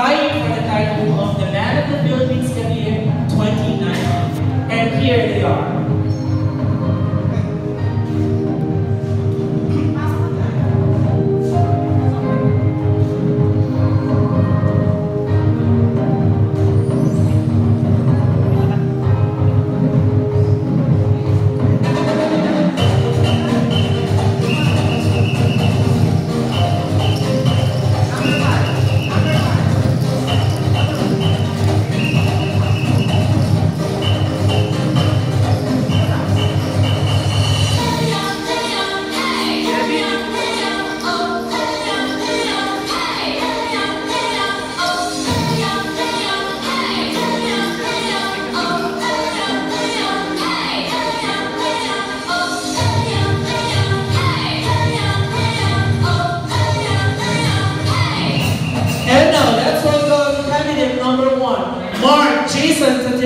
vying for the title of the Man of the Philippines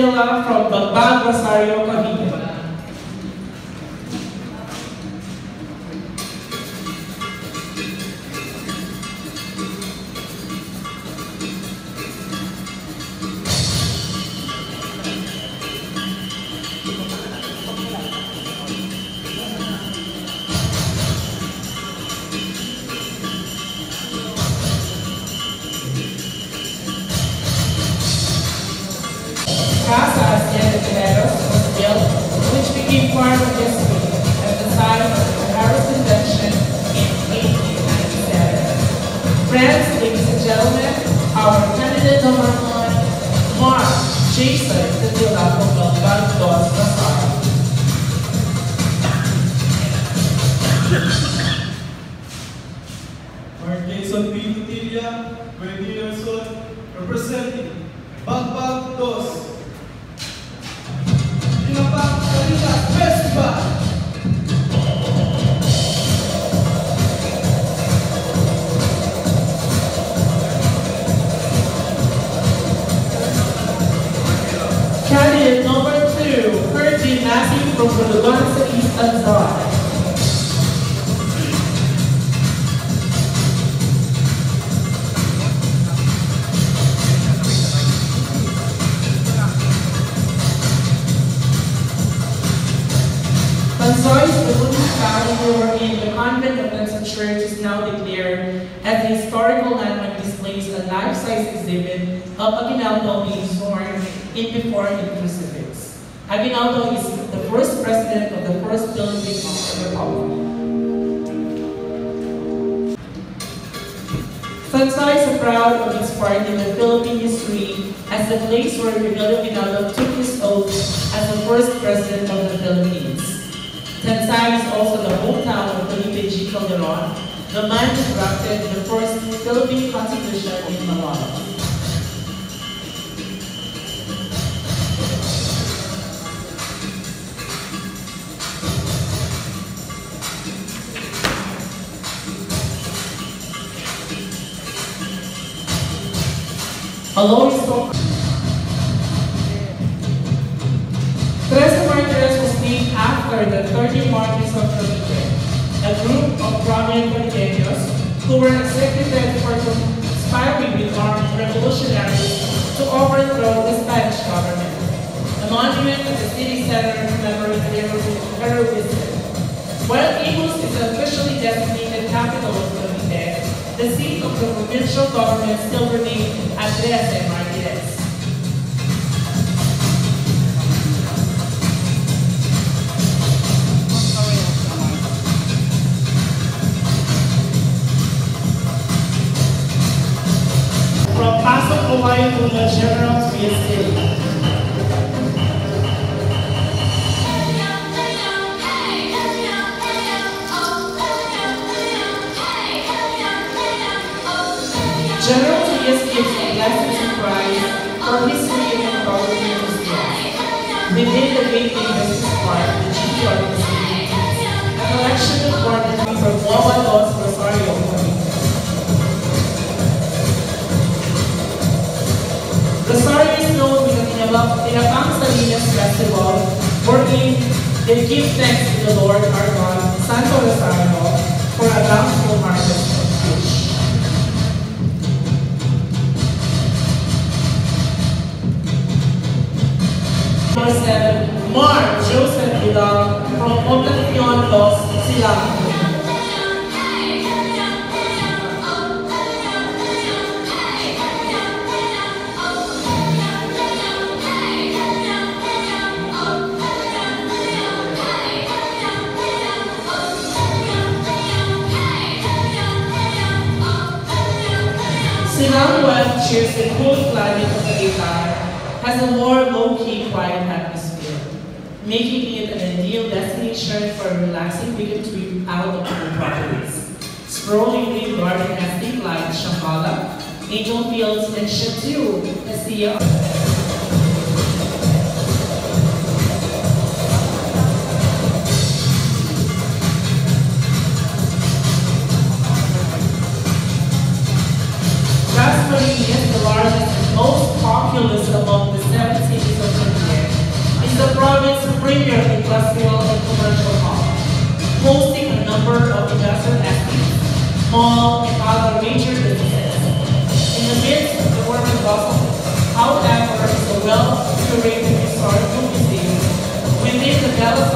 Tatila from Bagbang Rosario, Cavite. Tomatos which became part of history at the time of the Paris Convention in 1897. Friends, ladies and gentlemen, our candidate number one, Mark Jason Tatila from Balban Dos Rosario. Mark Jason P. Tutilla, 20 years old, representing From Cologanza East Azar. Banzoy is the municipality wherein the convent of Vincent Church is now declared as a historical landmark displays a life-size exhibit of Aguinaldo being sworn in before the crucifix. Aguinaldo is first president of the first Philippine Republic. Tanza is proud of its part in the Philippine history as the place where Miguel Aguinaldo took his oath as the first president of the Philippines. Tanza is also the hometown of Felipe G. Calderon, the man who drafted the first Philippine Constitution in Malolos. So Trece Martires was named after the 30 martyrs of Cavite, a group of prominent Caviteños who were executed for conspiring with armed revolutionaries to overthrow the Spanish government. A monument at the city center commemorates their heroism. While Imus is the officially designated capital of Cavite, the seat of the provincial government still remains at Trece Martires. From Pasok, Hawaii to the General Trias Within the Gateway Business Park, the GP organization, a collection of ordinances from Wawa Dos Rosario. Rosario is known with the Tinabang Salinas Festival, wherein they give thanks to the Lord our God, Santo Rosario, for a bountiful harvest Mark Joseph from Poblacion Los Silang. Silang West shares the cool climate of Tagaytay, has a more low-key, quiet atmosphere, making it an ideal destination for a relaxing weekend out of the properties. Sprawling green garden estates like Shambhala, Angel Fields, and Chateau Estia Gasparini Province's premier industrial and commercial hub, hosting a number of industrial estates, mall, and other major businesses. In the midst of the urban bustle, however, is a well-curated historical museum within the De La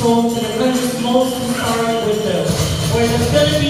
home to the most historic window, where the Philippine